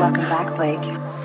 Welcome back, Blake.